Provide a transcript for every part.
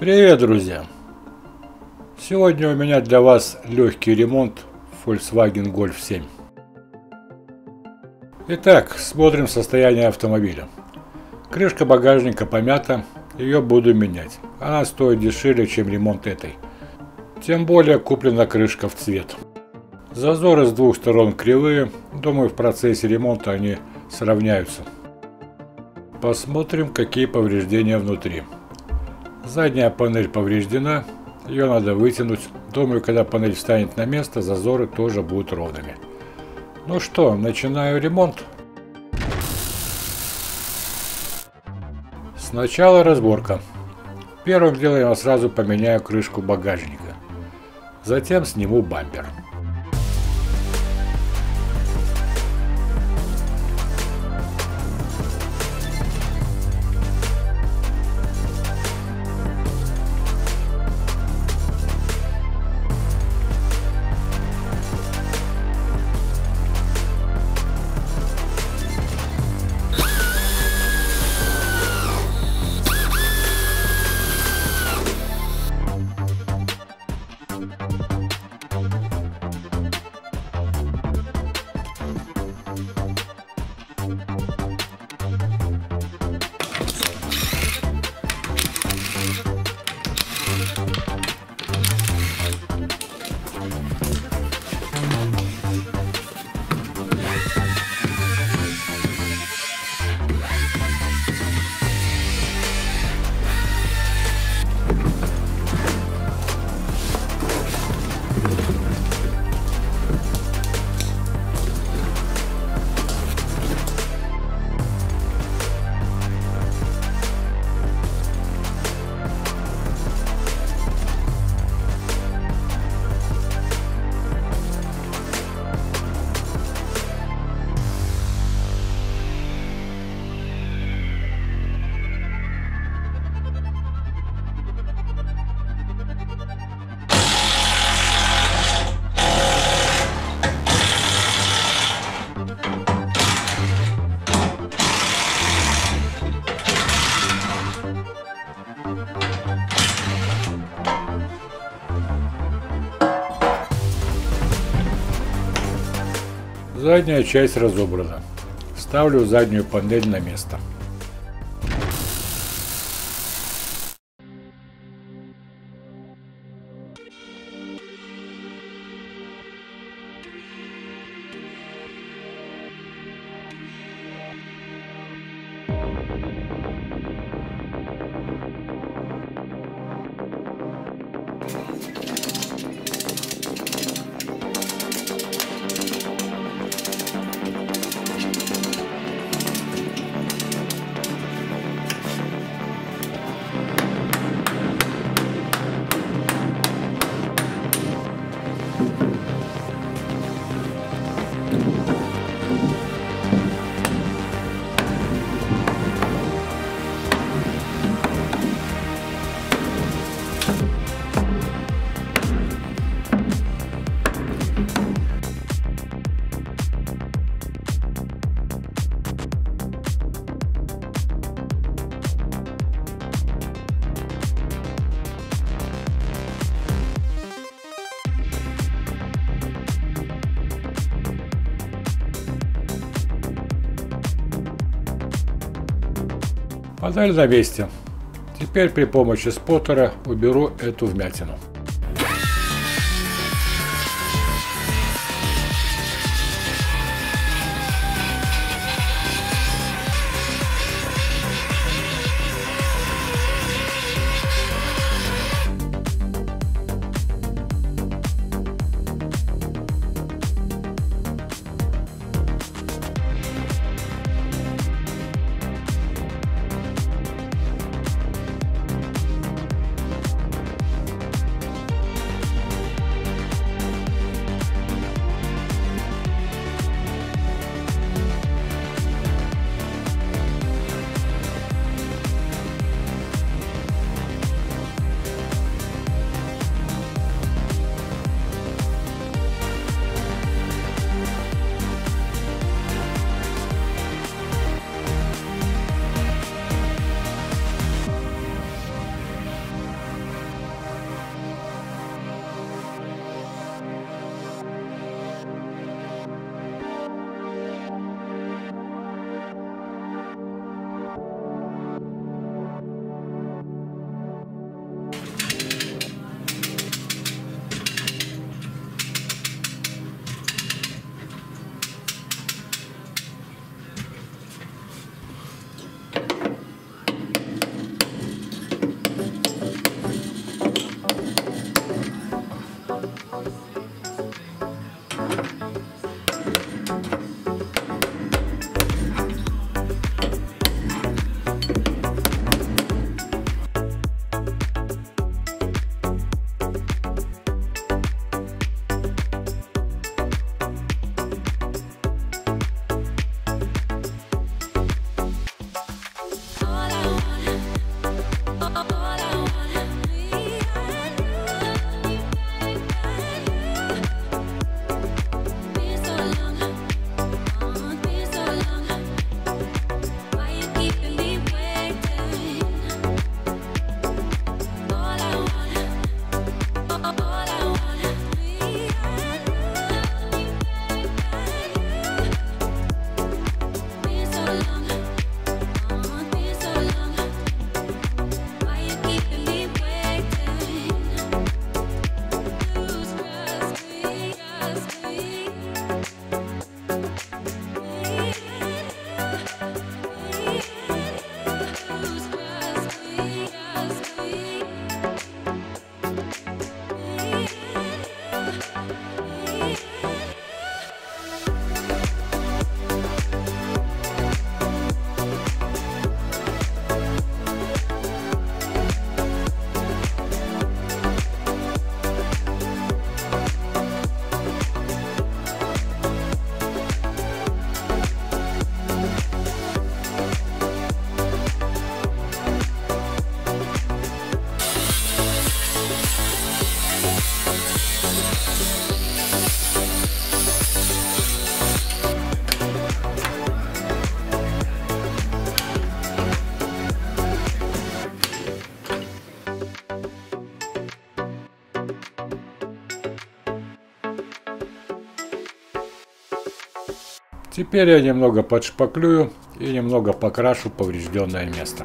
Привет, друзья! Сегодня у меня для вас легкий ремонт Volkswagen Golf 7. Итак, смотрим состояние автомобиля. Крышка багажника помята, ее буду менять. Она стоит дешевле, чем ремонт этой. Тем более куплена крышка в цвет. Зазоры с двух сторон кривые, думаю в процессе ремонта они сравняются. Посмотрим, какие повреждения внутри. Задняя панель повреждена, ее надо вытянуть. Думаю, когда панель встанет на место, зазоры тоже будут ровными. Ну что, начинаю ремонт. Сначала разборка. Первым делом я сразу поменяю крышку багажника. Затем сниму бампер. Задняя часть разобрана. Ставлю заднюю панель на место. Панель на месте. Теперь при помощи споттера уберу эту вмятину. Теперь я немного подшпаклюю и немного покрашу поврежденное место.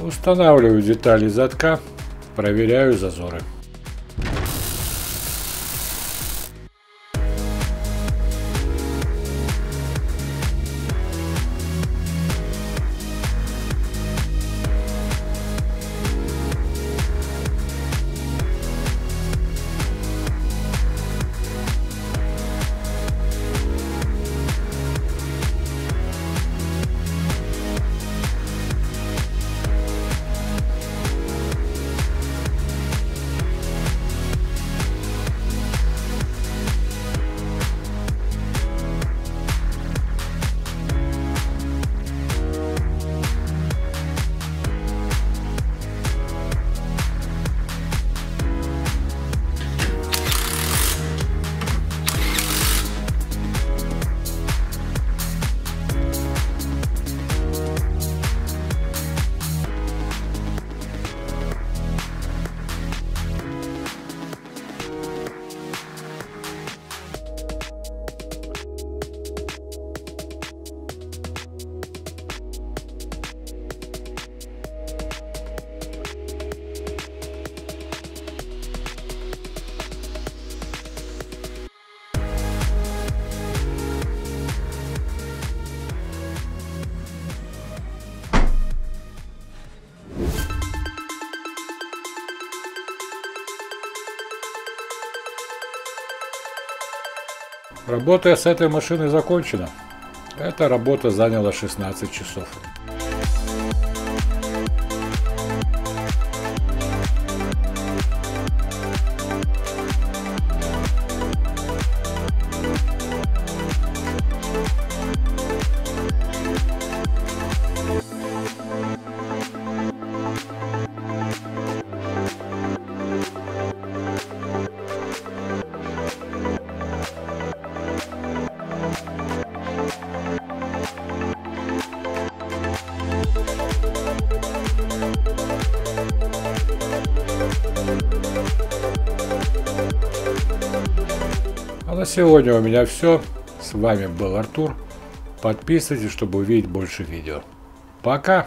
Устанавливаю детали задка, проверяю зазоры. Работа с этой машиной закончена. Эта работа заняла 16 часов. Сегодня у меня все. С вами был Артур. Подписывайтесь, чтобы увидеть больше видео. Пока!